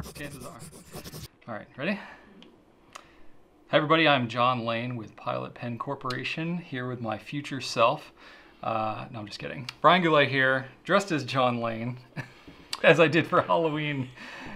Chances are. All right, ready? Hi, everybody. I'm John Lane with Pilot Pen Corporation, here with my future self. Uh, no, I'm just kidding. Brian Goulet here, dressed as John Lane, as I did for Halloween.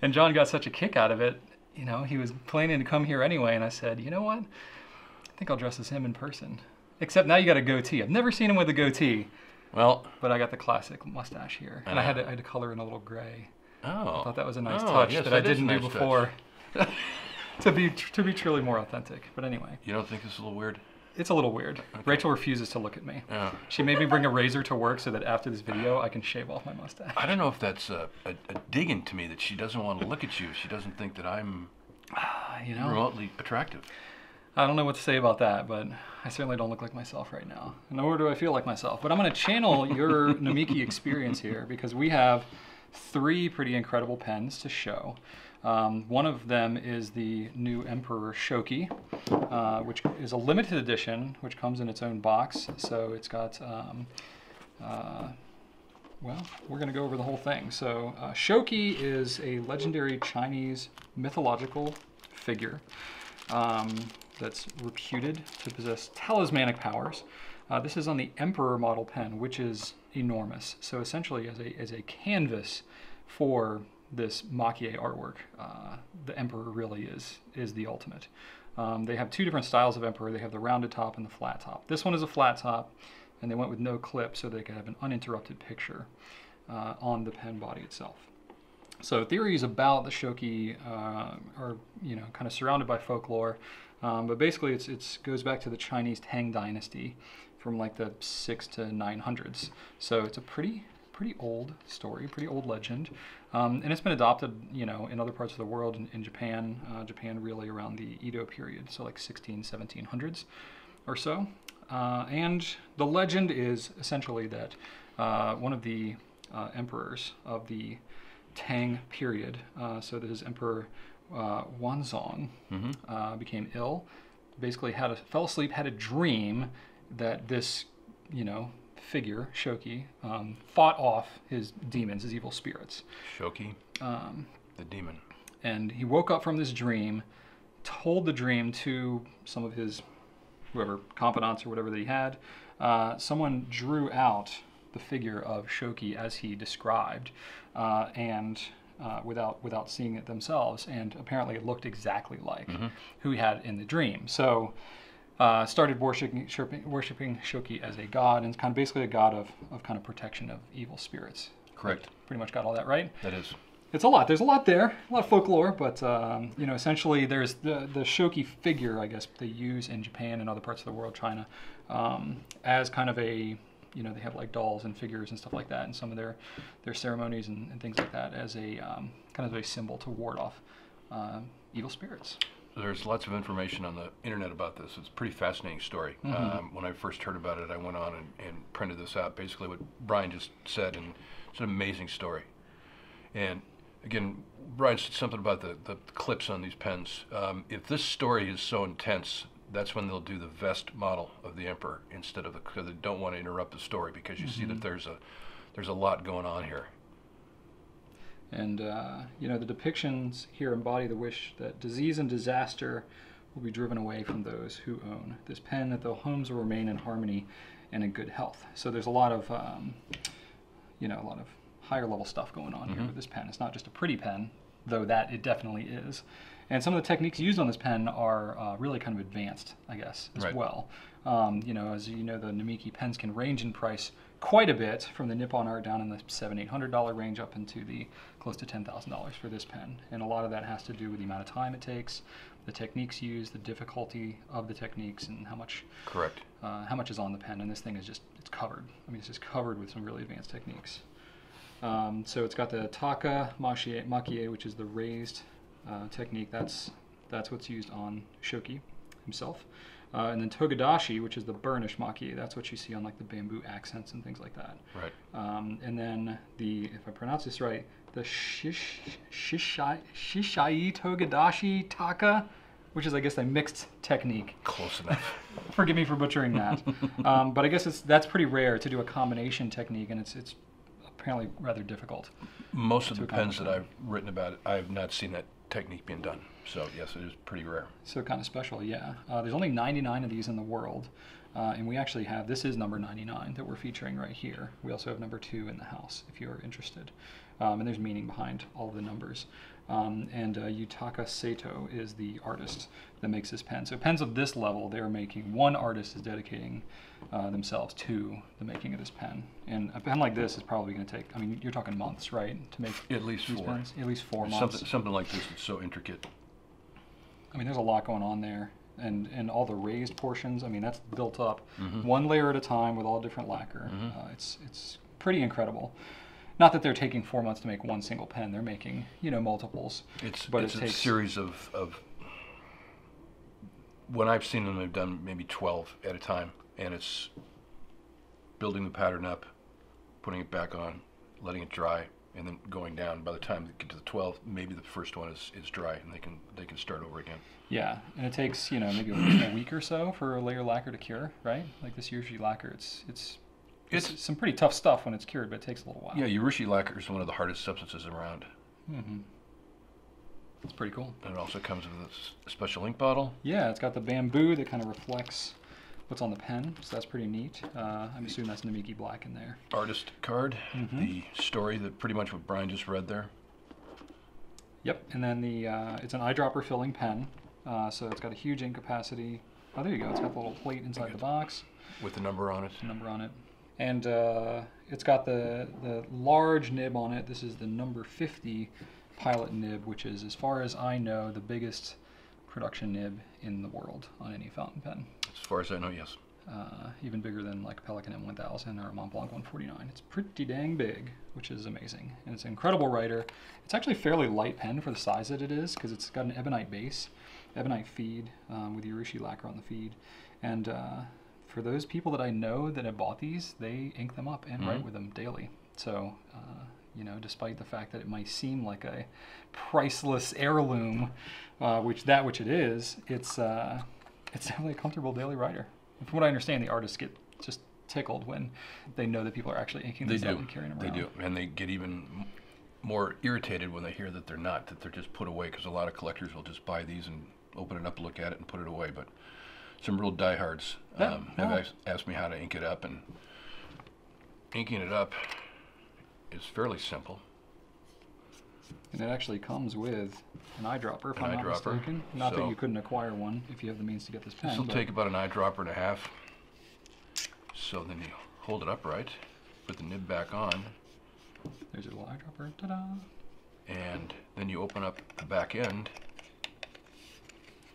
And John got such a kick out of it. You know, he was planning to come here anyway, and I said, you know what? I think I'll dress as him in person. Except now you got a goatee. I've never seen him with a goatee, Well, but I got the classic mustache here. And I had to, I had to color in a little gray. Oh. I thought that was a nice Oh, touch yes, that I that a didn't do nice touch. before. to be to be truly more authentic. But anyway, You don't think this is a little weird? it's a little weird. Rachel refuses to look at me. Oh. She made me bring a razor to work so that after this video I can shave off my mustache. I don't know if that's a, a, a dig into me that she doesn't want to look at you. She doesn't think that I'm ah, You know, remotely attractive. I don't know what to say about that, but I certainly don't look like myself right now. Nor do I feel like myself. But I'm going to channel your Namiki experience here because we have three pretty incredible pens to show. Um, one of them is the new Emperor Shoki, uh, which is a limited edition, which comes in its own box. So it's got, um, uh, well, we're going to go over the whole thing. So uh, Shoki is a legendary Chinese mythological figure um, that's reputed to possess talismanic powers. Uh, this is on the Emperor model pen, which is enormous. So essentially, as a as a canvas for this Makie artwork, uh, the Emperor really is is the ultimate. Um, they have two different styles of Emperor. They have the rounded top and the flat top. This one is a flat top, and they went with no clip so they could have an uninterrupted picture uh, on the pen body itself. So theories about the Shoki uh, are, you know, kind of surrounded by folklore, um, but basically it's it's goes back to the Chinese Tang Dynasty, from like the six to nine hundreds. So it's a pretty pretty old story, pretty old legend, um, and it's been adopted, you know, in other parts of the world, in, in Japan, uh, Japan really around the Edo period, so like 16, 1700s or so. Uh, and the legend is essentially that uh, one of the uh, emperors of the Tang period, uh, so this is Emperor uh, Wanzong, Mm-hmm. uh, became ill. Basically, had a, fell asleep, had a dream that this, you know, figure Shoki um, fought off his demons, his evil spirits. Shoki, Um, the demon. and he woke up from this dream, told the dream to some of his whoever confidants or whatever that he had. Uh, someone drew out the figure of Shoki as he described, uh, and uh, without without seeing it themselves, and apparently it looked exactly like who he had in the dream. So. Uh, started worshiping, worshiping worshiping Shoki as a god, and it's kind of basically a god of, of kind of protection of evil spirits. Correct. Pretty much got all that right That is. it's a lot. There's a lot there, a lot of folklore, but um, you know, essentially, there's the the shoki figure, I guess they use in Japan and other parts of the world, China, um, as kind of a you know they have like dolls and figures and stuff like that in some of their their ceremonies and, and things like that as a um, kind of a symbol to ward off uh, evil spirits. There's lots of information on the internet about this. It's a pretty fascinating story. Um, when I first heard about it, I went on and, and printed this out. Basically, what Brian just said, and it's an amazing story. And again, Brian said something about the, the clips on these pens. Um, if this story is so intense, that's when they'll do the vest model of the emperor instead of the. Because they don't want to interrupt the story because you see that there's a there's a lot going on here. And uh, you know the depictions here embody the wish that disease and disaster will be driven away from those who own this pen, that their homes will remain in harmony and in good health. So there's a lot of, um, you know, a lot of higher level stuff going on here with this pen. It's not just a pretty pen, though that it definitely is. And some of the techniques used on this pen are uh, really kind of advanced, I guess, as Right. well. Um, you know, as you know, the Namiki pens can range in price quite a bit, from the Nippon art down in the seven, eight hundred dollar range up into the close to ten thousand dollars for this pen. And a lot of that has to do with the amount of time it takes, the techniques used, the difficulty of the techniques, and how much Correct. uh, how much is on the pen. And this thing is just it's covered. I mean, it's just covered with some really advanced techniques. Um, so it's got the taka makie, makie which is the raised uh, technique. That's that's what's used on Shoki himself. Uh, and then togidashi, which is the burnish makie. That's what you see on like the bamboo accents and things like that. Right. Um, and then the, if I pronounce this right, the shish, shishai, shishai togadashi taka, which is I guess a mixed technique. Close enough. Forgive me for butchering that. um, but I guess it's that's pretty rare to do a combination technique, and it's it's apparently rather difficult. Most of the pens that I've written about, I have not seen that technique being done. So yes, it is pretty rare. So kind of special, yeah. Uh, there's only 99 of these in the world, uh, and we actually have this is number 99 that we're featuring right here. We also have number two in the house if you're interested, um, and there's meaning behind all the numbers. Um, and uh, Yutaka Sato is the artist that makes this pen. So pens of this level, they're making one artist is dedicating uh, themselves to the making of this pen. And a pen like this is probably going to take. I mean, you're talking months, right, to make At least four. pens. At least four months. Something, something like this that's so intricate. I mean, there's a lot going on there, and and all the raised portions. I mean, that's built up Mhm. one layer at a time with all different lacquer. Mhm. Uh, it's it's pretty incredible. Not that they're taking four months to make one single pen; they're making you know multiples. It's But it's it a series of, of when I've seen them, they've done maybe twelve at a time, and it's building the pattern up, putting it back on, letting it dry, and then going down. By the time they get to the twelve, maybe the first one is, is dry, and they can they can start over again. Yeah, and it takes you know maybe a, a week or so for a layer of lacquer to cure, right? Like this usually lacquer, it's it's it's, It's- some pretty tough stuff when it's cured, but it takes a little while. Yeah, Urushi lacquer is one of the hardest substances around, Mm-hmm. It's pretty cool. and it also comes with a special ink bottle. Yeah, it's got the bamboo that kind of reflects what's on the pen, so that's pretty neat. Uh, I'm assuming that's Namiki Black in there. artist card, Mhm. the story that pretty much what Brian just read there. Yep, and then the uh, it's an eyedropper filling pen, uh, so it's got a huge ink capacity. Oh, there you go. It's got the little plate inside the box, with the number on it. number on it, and uh, it's got the the large nib on it. This is the number 50 pilot nib, which is, as far as I know, the biggest production nib in the world on any fountain pen. As far as I know, yes. uh, even bigger than like Pelikan M1000 or a Mont Blanc 149. It's pretty dang big, which is amazing. And it's an incredible writer. It's actually a fairly light pen for the size that it is because it's got an ebonite base, ebonite feed um, with Urushi lacquer on the feed. And uh, for those people that I know that have bought these, they ink them up and write Mhm. with them daily. So, uh, you know, despite the fact that it might seem like a priceless heirloom, uh, which that which it is, it's uh, it's definitely a comfortable daily writer. And from what I understand, the artists get just tickled when they know that people are actually inking They these out and carrying them They around. do, and they get even more irritated when they hear that they're not, that they're just put away. Because a lot of collectors will just buy these and open it up, look at it, and put it away. But some real diehards Yeah, um, have asked me how to ink it up, and inking it up is fairly simple. And it actually comes with an eyedropper, if An I'm not eyedropper, mistaken. Not that you couldn't acquire one if you have the means to get this pen. This will take about an eyedropper and a half. So then you hold it upright, put the nib back on, There's a little eyedropper. Ta-da! and then you open up the back end.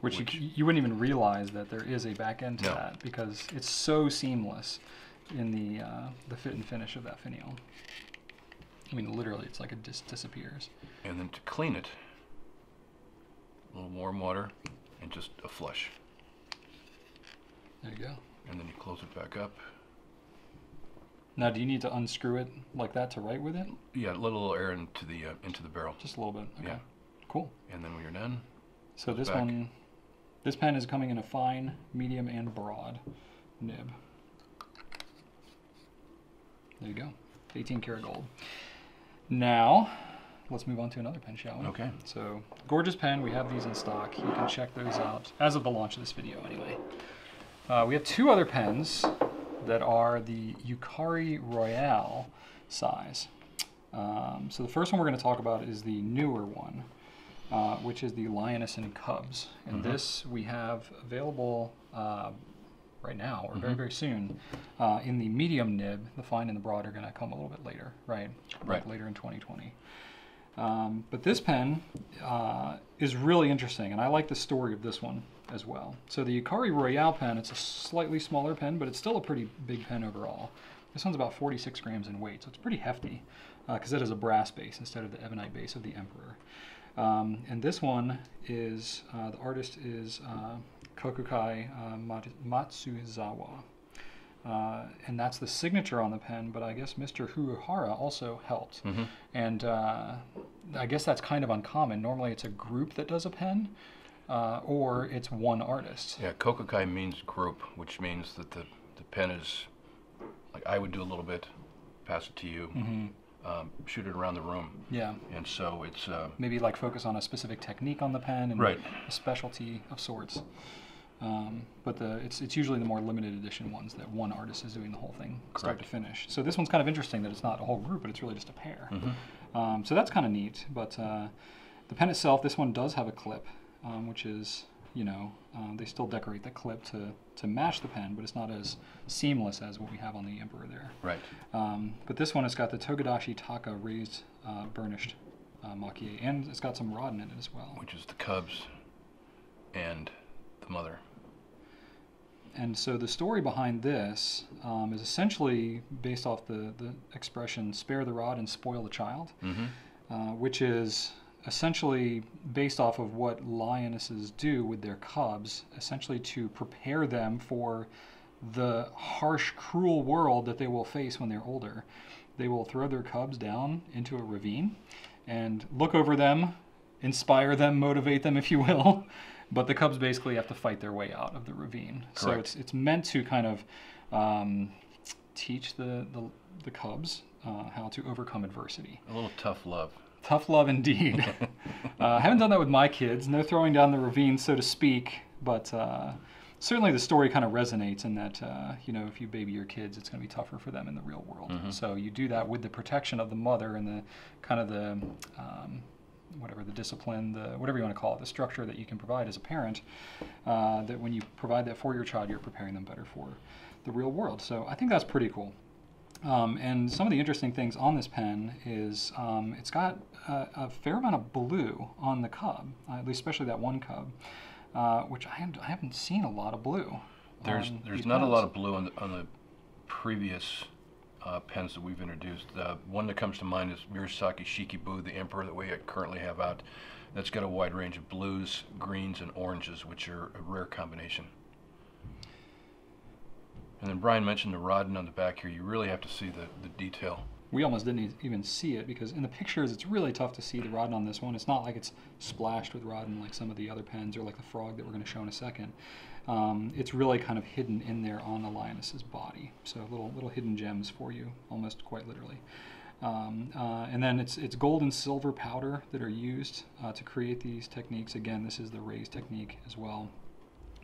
Which, Which- you, you wouldn't even realize that there is a back end to No. that because it's so seamless in the uh, the fit and finish of that finial. I mean, literally, it's like it just disappears. And then to clean it, a little warm water and just a flush. There you go. And then you close it back up. Now, do you need to unscrew it like that to write with it? Yeah, let a little air into the uh, into the barrel. Just a little bit. Okay. Yeah. Cool. And then when you're done, So this back. one, this pen is coming in a fine, medium, and broad nib. There you go, 18 karat gold. Now, let's move on to another pen, shall we? Okay. So, gorgeous pen. We have these in stock. You can check those out as of the launch of this video, anyway. Uh, we have two other pens that are the Yukari Royale size. Um, so the first one we're going to talk about is the newer one, uh, which is the Lioness and Cubs. And Mhm. this we have available uh, right now, or very, Mhm. very soon, uh, in the medium nib. The fine and the broad are going to come a little bit later, right? Like Right. later in 2020. Um, but this pen uh, is really interesting, and I like the story of this one as well. So the Yukari Royale pen, it's a slightly smaller pen, but it's still a pretty big pen overall. This one's about 46 grams in weight, so it's pretty hefty because it has a brass base instead of the ebonite base of the Emperor. Um, and this one is, uh, the artist is uh, Kokkokai uh, Matsuzawa. Uh, and that's the signature on the pen, but I guess Mr. Huhara also helped. Mhm. And uh, I guess that's kind of uncommon. Normally it's a group that does a pen, uh, or it's one artist. yeah, kokkokai means group, which means that the, the pen is like I would do a little bit, pass it to you, hmm um, shoot it around the room. Yeah. And so it's uh, Maybe like focus on a specific technique on the pen and Right. a specialty of sorts. Um, but the it's it's usually the more limited edition ones that one artist is doing the whole thing start to finish. So this one's kind of interesting that it's not a whole group, but it's really just a pair. Mm-hmm. Um, so that's kind of neat. But uh, the pen itself, this one does have a clip, um, which is you know um, they still decorate the clip to to match the pen, but it's not as seamless as what we have on the Emperor there. right. Um, but this one has got the Togidashi Taka raised uh, burnished uh, maki, and it's got some raden it as well. Which is the Cubs and the mother. And so the story behind this um, is essentially based off the, the expression "spare the rod and spoil the child," Mm-hmm. uh, which is essentially based off of what lionesses do with their cubs, essentially to prepare them for the harsh, cruel world that they will face when they're older. They will throw their cubs down into a ravine and look over them, inspire them, motivate them, if you will. But the cubs basically have to fight their way out of the ravine. Correct. So it's it's meant to kind of um, teach the, the the cubs uh, how to overcome adversity. A little tough love. Tough love indeed. uh, I haven't done that with my kids. No throwing down the ravine, so to speak. But uh, certainly the story kind of resonates in that, uh, you know, if you baby your kids, it's going to be tougher for them in the real world. Mhm. So you do that with the protection of the mother and the kind of the, um, whatever, the discipline, the whatever you want to call it, the structure that you can provide as a parent. Uh, that when you provide that for your child, you're preparing them better for the real world. So I think that's pretty cool. Um, and some of the interesting things on this pen is um, it's got a, a fair amount of blue on the cub, uh, at least especially that one cub, uh, which I, had- I haven't seen a lot of blue. There's there's not a lot of blue on the, on the previous uh, pens that we've introduced. The one that comes to mind is Murasaki Shikibu, the Emperor that we currently have out. That's got a wide range of blues, greens, and oranges, which are a rare combination. And then Brian mentioned the raden on the back here. You really have to see the, the detail. We almost didn't even see it because in the pictures it's really tough to see the raden on this one. It's not like it's splashed with raden like some of the other pens or like the frog that we're going to show in a second. Um, it's really kind of hidden in there on the lioness's body. So little little hidden gems for you, almost quite literally. Um, uh, and then it's it's gold and silver powder that are used uh, to create these techniques. Again, this is the raised technique as well.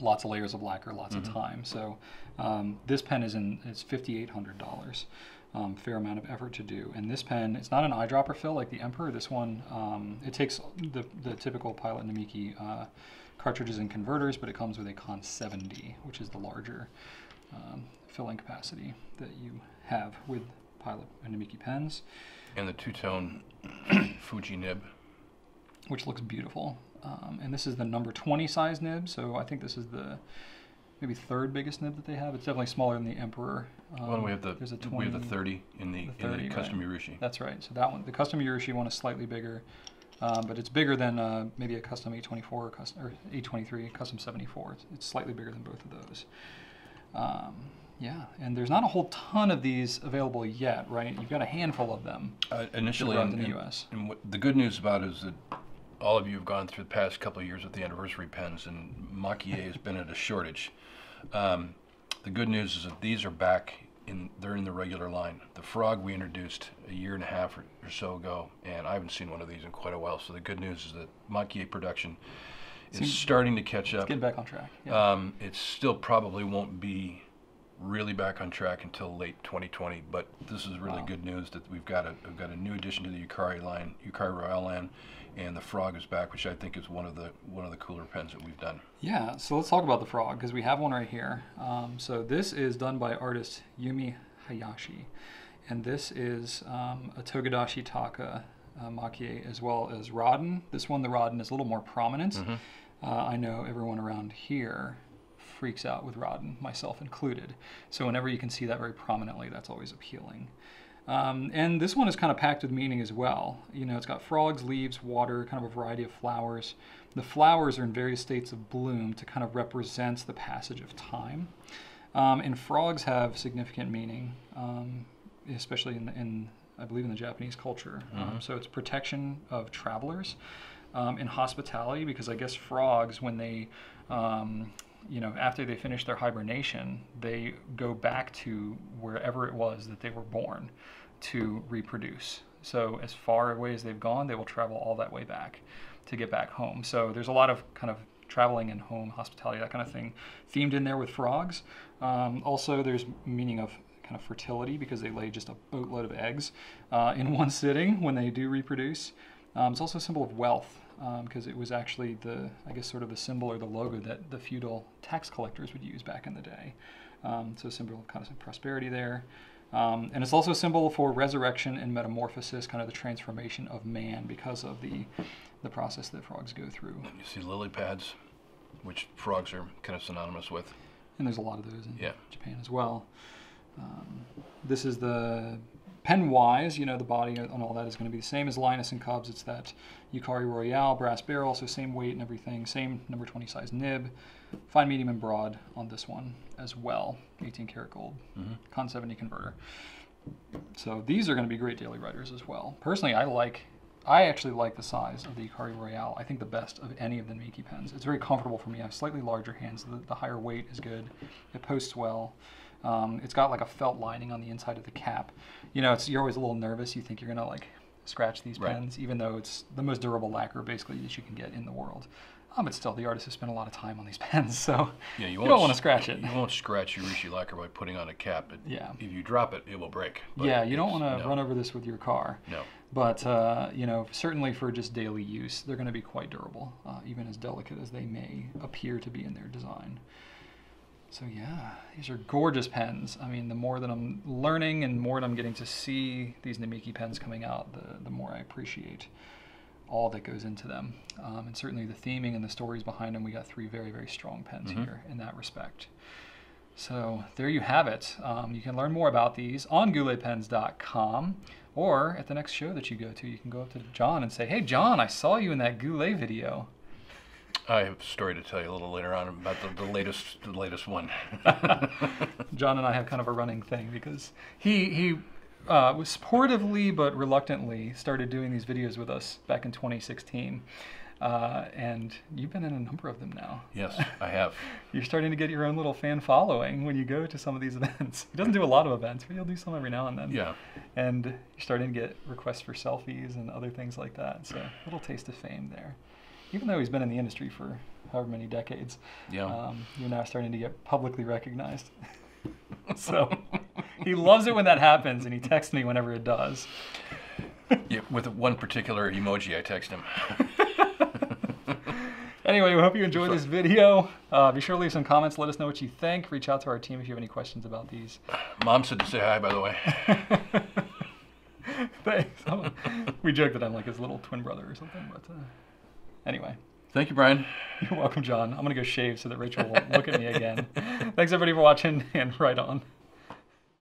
Lots of layers of lacquer, lots of time. So um, this pen is in it's fifty eight hundred dollars. Um, fair amount of effort to do. And this pen, it's not an eyedropper fill like the Emperor. This one, um, it takes the, the typical Pilot Namiki uh, cartridges and converters, but it comes with a Con 70, which is the larger um, filling capacity that you have with Pilot and Namiki pens, And the two-tone Fuji nib. which looks beautiful. Um, and this is the number 20 size nib, so I think this is the maybe third biggest nib that they have. It's definitely smaller than the Emperor. Um, well, we have the there's a 20, we have the 30 in the, the in 30, the right. custom Urushi. That's right. So that one, the custom Urushi one is slightly bigger, um, but it's bigger than uh, maybe a custom 824 or, custom, or 823, custom 74. It's, it's slightly bigger than both of those. Um, yeah, and there's not a whole ton of these available yet, right? You've got a handful of them. Uh, initially, in, in the US. And what the good news about it is that all of you have gone through the past couple of years with the anniversary pens, and Makie has been at a shortage. Um, the good news is that these are back in they're in the regular line. The Frog we introduced a year and a half or, or so ago, and I haven't seen one of these in quite a while. So the good news is that monkey Makie production is Seems- starting to catch up. Getting back on track. Yeah. Um, it still probably won't be really back on track until late 2020. But this is really Wow. good news that we've got a we've got a new addition to the Yukari line, Yukari Royale line, and the Frog is back, which I think is one of the one of the cooler pens that we've done. Yeah, so let's talk about the frog because we have one right here. Um, so this is done by artist Yumi Hayashi, and this is um, a Togidashi Taka uh, makie as well as Raden. This one, the Raden, is a little more prominent. Mhm. Uh, I know everyone around here freaks out with Raden, myself included. So whenever you can see that very prominently, that's always appealing. Um, and this one is kind of packed with meaning as well. You know, it's got frogs, leaves, water, kind of a variety of flowers. The flowers are in various states of bloom to kind of represent the passage of time. Um, and frogs have significant meaning, um, especially in, in, I believe, in the Japanese culture. Um, Mhm. so it's protection of travelers um, and hospitality, because I guess frogs, when they, um, you know, after they finish their hibernation, they go back to wherever it was that they were born to reproduce. So as far away as they've gone, they will travel all that way back to get back home. So there's a lot of kind of traveling and home hospitality, that kind of thing, themed in there with frogs. Um, also, there's meaning of kind of fertility because they lay just a boatload of eggs uh, in one sitting when they do reproduce. Um, it's also a symbol of wealth because um, it was actually the, I guess, sort of the symbol or the logo that the feudal tax collectors would use back in the day. Um, so a symbol of kind of some prosperity there. Um, and it's also a symbol for resurrection and metamorphosis, kind of the transformation of man because of the, the process that frogs go through. You see lily pads, which frogs are kind of synonymous with. And there's a lot of those in Yeah. Japan as well. Um, this is the pen wise, you know, the body and all that is going to be the same as Lioness and Cubs. It's that Yukari Royale brass barrel, so same weight and everything, same number 20 size nib, fine, medium, and broad on this one as well. 18 karat gold, Mhm. Con 70 converter. So these are going to be great daily riders as well. Personally, I like, I actually like the size of the Yukari Royale. I think the best of any of the Miki pens. It's very comfortable for me. I have slightly larger hands. The, the higher weight is good. It posts well. Um, it's got like a felt lining on the inside of the cap. You know, it's you're always a little nervous. You think you're gonna like scratch these Right. pens, even though it's the most durable lacquer basically that you can get in the world. Um, but still, the artist has spent a lot of time on these pens, so Yeah, you, you don't want to scratch it. You won't scratch Urushi lacquer by putting on a cap. It, Yeah. If you drop it, it will break. But yeah, you don't want to no, run over this with your car. No. But uh, you know, certainly for just daily use, they're going to be quite durable, uh, even as delicate as they may appear to be in their design. So yeah, these are gorgeous pens. I mean, the more that I'm learning and more that I'm getting to see these Namiki pens coming out, the the more I appreciate all that goes into them. Um, and certainly the theming and the stories behind them. We got three very very strong pens Mhm. here in that respect. So there you have it. Um, you can learn more about these on gouletpens.com or at the next show that you go to. You can go up to John and say, Hey, John, I saw you in that Goulet video. I have a story to tell you a little later on about the, the latest the latest one. John and I have kind of a running thing because he, he uh, was sportively but reluctantly started doing these videos with us back in 2016. Uh, and you've been in a number of them now. yes, I have. You're starting to get your own little fan following when you go to some of these events. He doesn't do a lot of events, but he'll do some every now and then. Yeah. And you're starting to get requests for selfies and other things like that. So a little taste of fame there. Even though he's been in the industry for however many decades, Yeah. um, you're now starting to get publicly recognized. so he loves it when that happens, and he texts me whenever it does. yeah. With one particular emoji, I text him. Anyway, we hope you enjoyed this video. Uh, be sure to leave some comments. Let us know what you think. Reach out to our team if you have any questions about these. Mom said to say hi, by the way. Thanks. we joke that I'm like his little twin brother or something, but uh, anyway. Thank you, Brian. You're welcome, John. I'm going to go shave so that Rachel won't look at me again. Thanks, everybody, for watching, and right on.